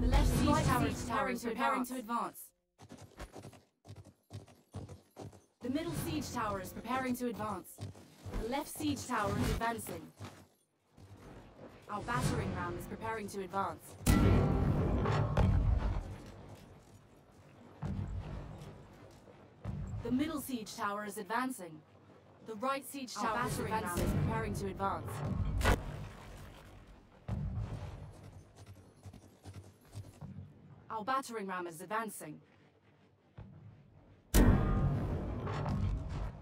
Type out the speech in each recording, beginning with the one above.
The left siege Right tower is preparing to preparing to advance. advance. The middle siege tower is preparing to advance. The left siege tower is advancing. Our battering ram is preparing to advance. The middle siege tower is advancing. The right siege tower is advancing. is preparing to advance. Our battering ram is advancing.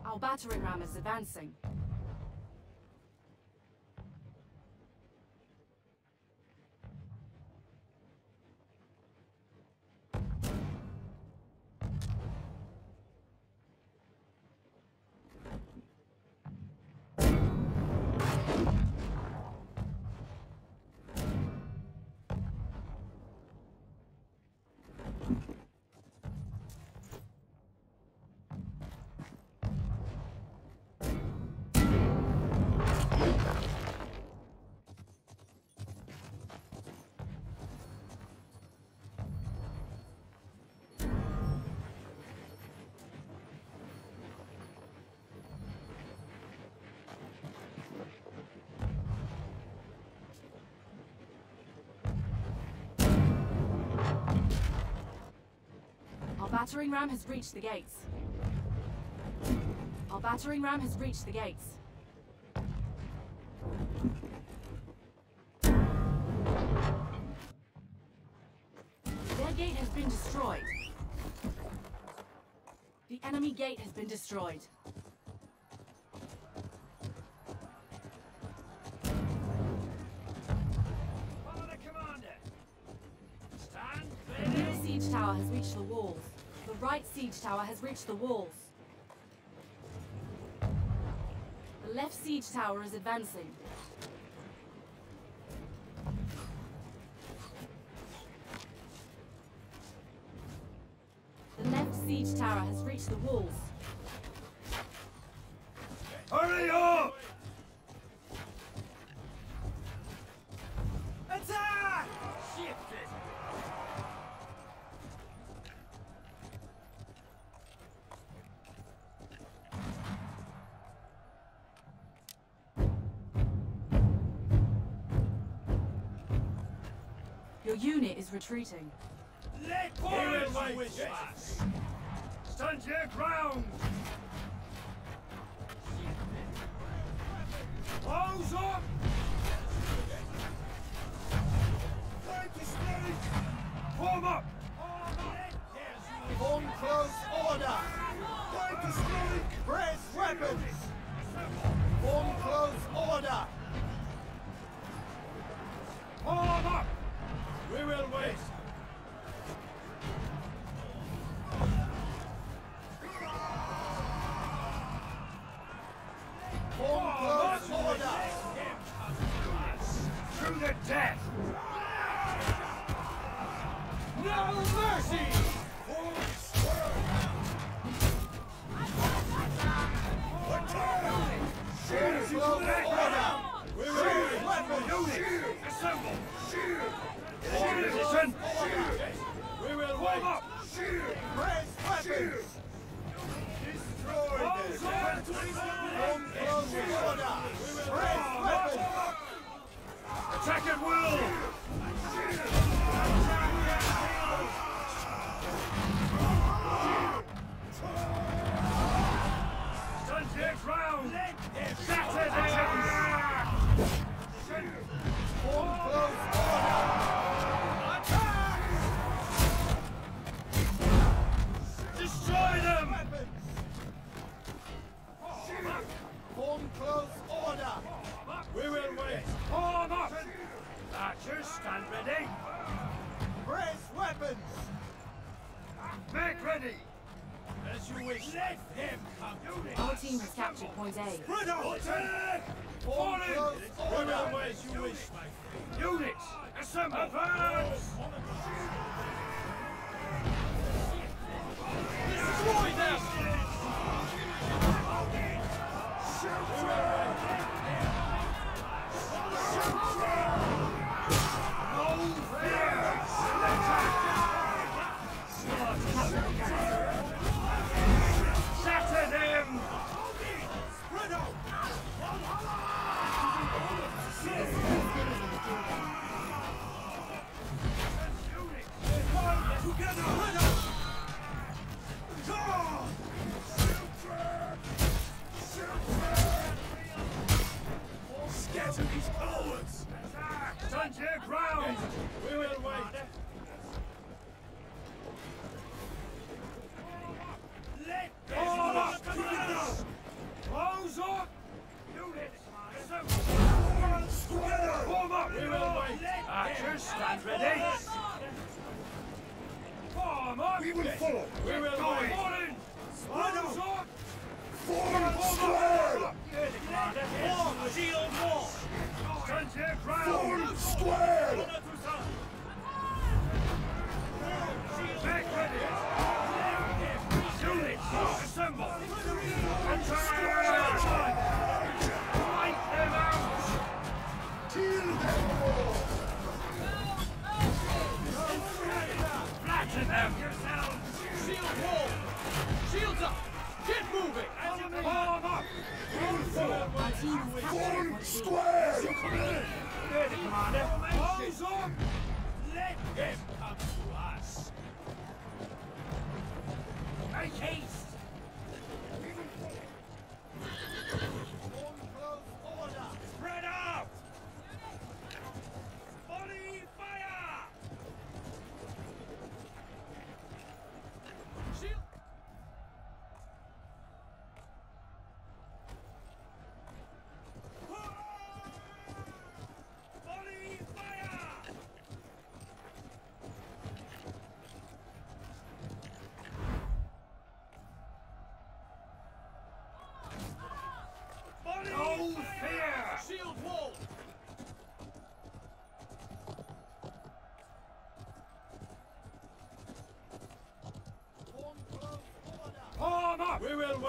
Our battering ram is advancing. Battering ram has reached the gates. Our battering ram has reached the gates. Their gate has been destroyed. The enemy gate has been destroyed. Follow the commander. Stand The siege tower has reached the walls. Right siege tower has reached the walls. The left siege tower is advancing. The left siege tower has reached the walls. Your unit is retreating. Let boys wish us. Stand your ground. Close up. Time to strike. Form up. Form close order. Time to strike. Press weapons. Form close order. Form up. Ready. As you wish. Let him come. Our team has captured point A. Red Attack! Form Fall in. close We order. will wait. As you wish. Units, assemble. Advance. Destroy them. ready, Commander. Up! Let him come to us. Make haste!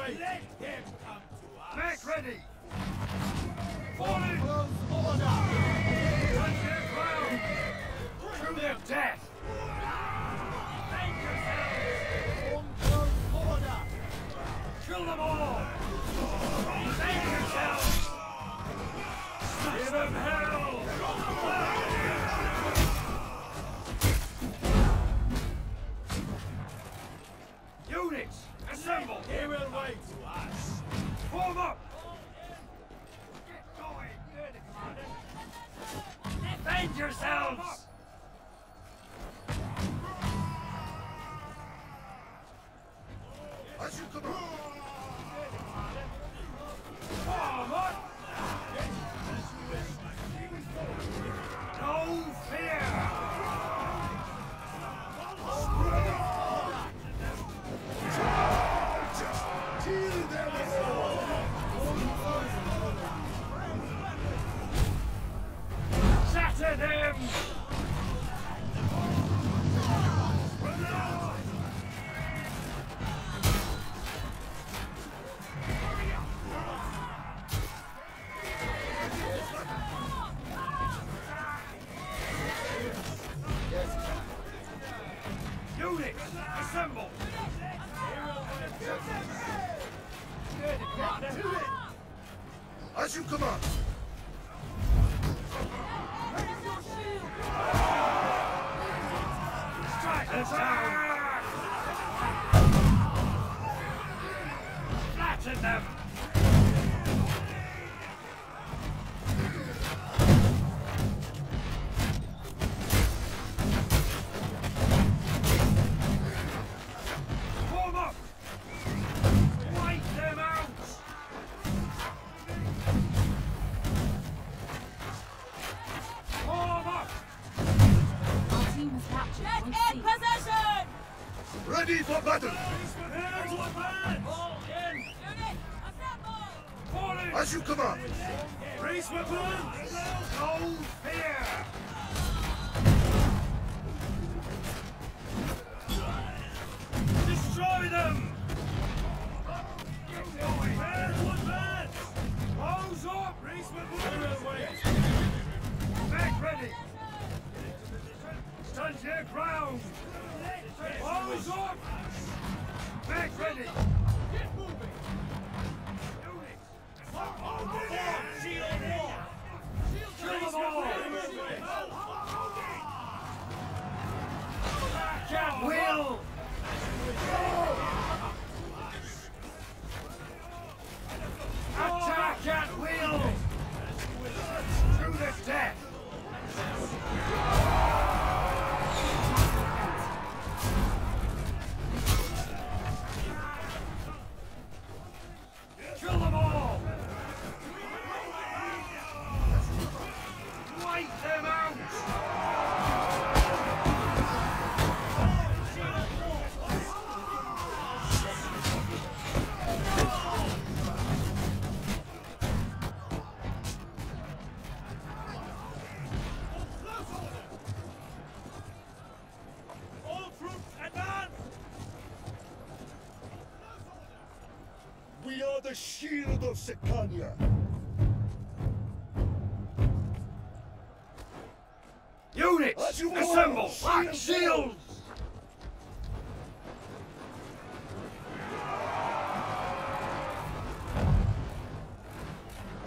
retreat! Let them come to us! Make ready! Falling! Order! Touch their ground! To their death! Kill them all! Save yourselves! Give them hell! そうぞ。Sekanya. Units, assemble! Black Shields.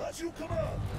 As you command.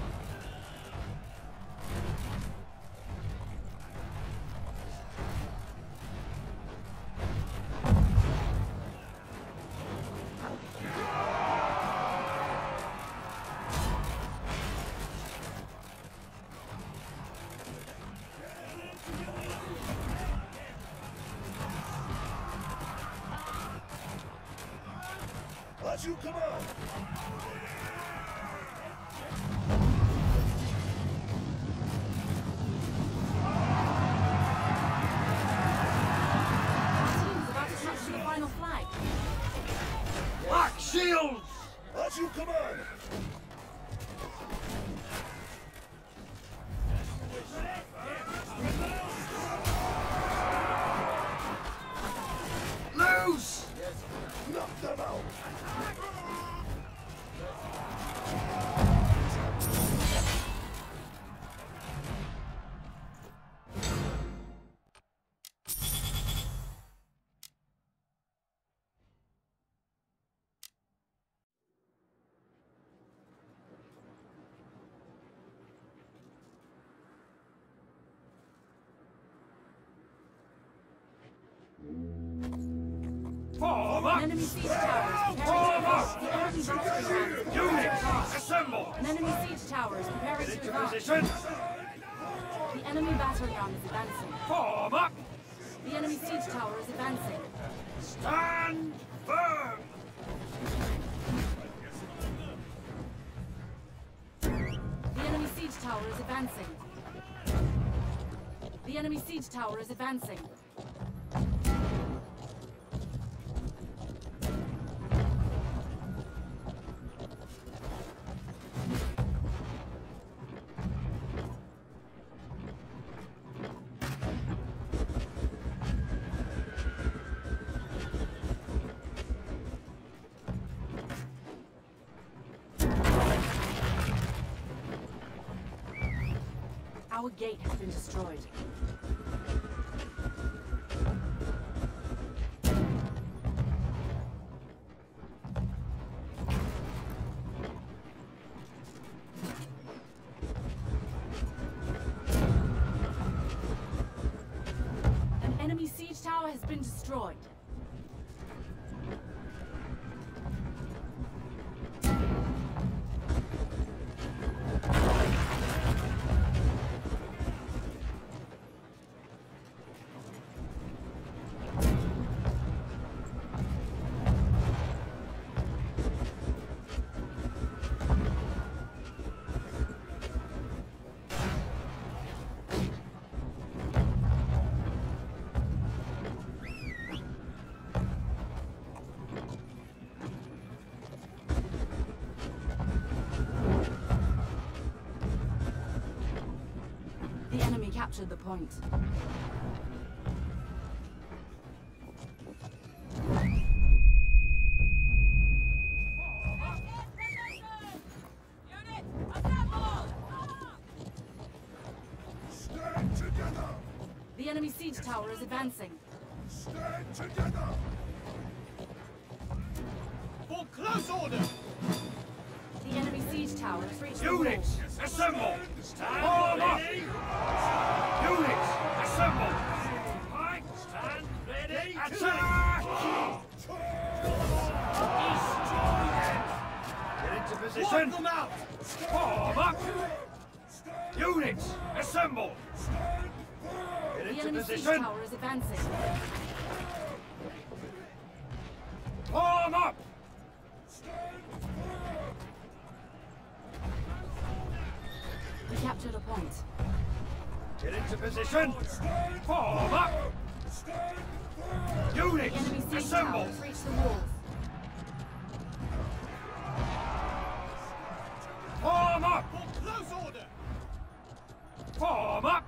Form up! enemy siege tower preparing to The enemy battering ram is preparing to Units, assemble! Enemy siege tower is preparing to Into position! The enemy battering is advancing. Form up! The enemy siege tower is advancing. Stand firm! The enemy siege tower is advancing. The enemy siege tower is advancing. Destroyed. Captured the point. The enemy siege tower is advancing. Stand together. For close order! The enemy siege tower has reached the Units, walls. assemble! Form up! Units, assemble! Stand ready! Attack! Get into Wipe position! them out! Form up! Units, assemble! Get The into enemy siege position! tower is advancing. Form up! Captured a point. Get into position! Form up! Units, assemble! has reached the walls. Form up! Close order! Form up!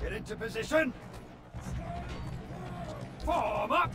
Get into position! Form up!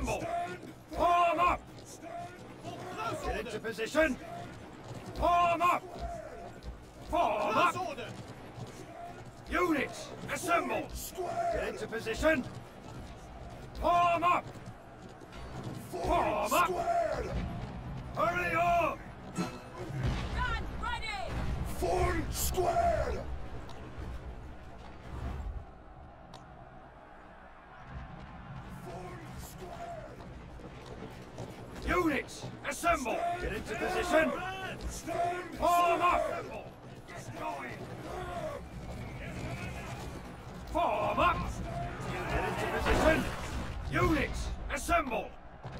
Assemble! Form up! Get into position! Arm up! Form up! Units, assemble! Get into position! Form up! Form up! Hurry up! Stand ready! Form square! Get into position! Pull them up! Form up! Get into position! Units, assemble!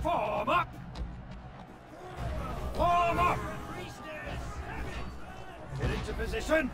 Form up! Form up! Get into position!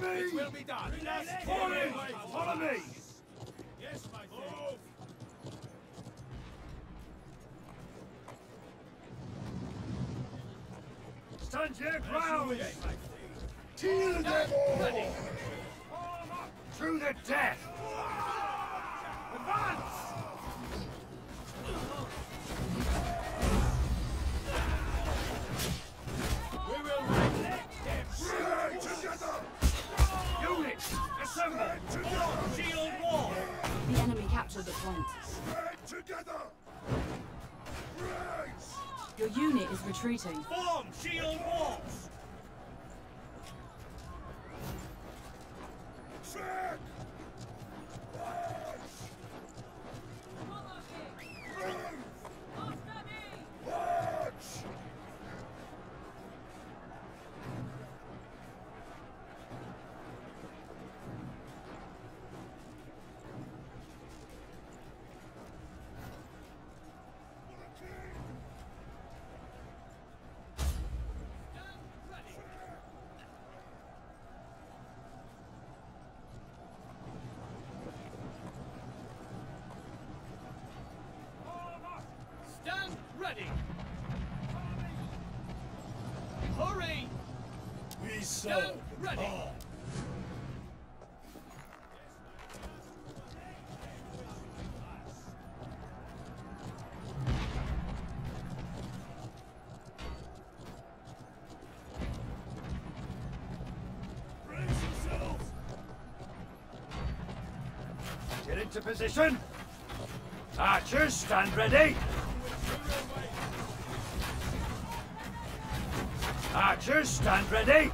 me! It will be done! Follow me! Follow me! unit is retreating. Form shield wall! so ready. On. Get into position. Archers, stand ready. Archers, stand ready.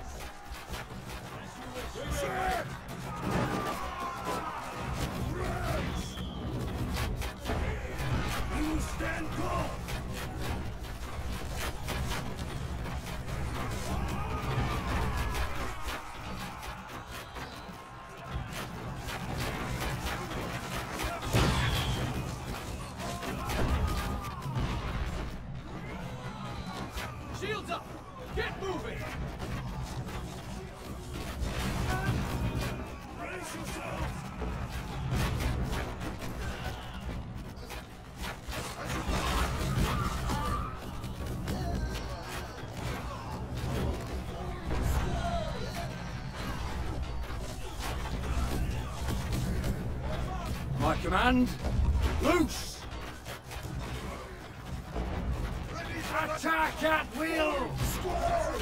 command. Loose! Attack at will! Square!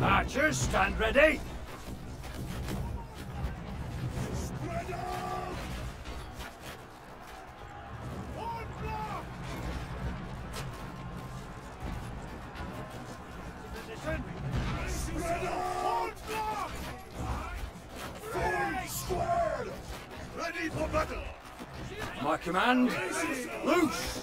Archers, stand ready! my command. Loose!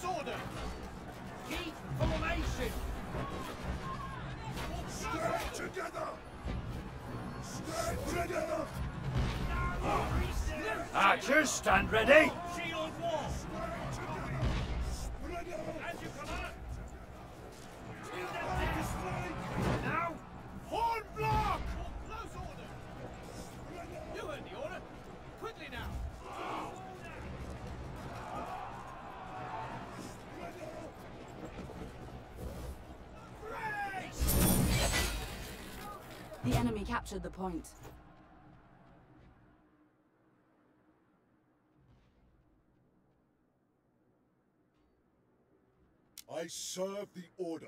Close order! Keep formation! Stand together! Stand together! Archers, stand ready! Shield wall! captured the point. I serve the Order.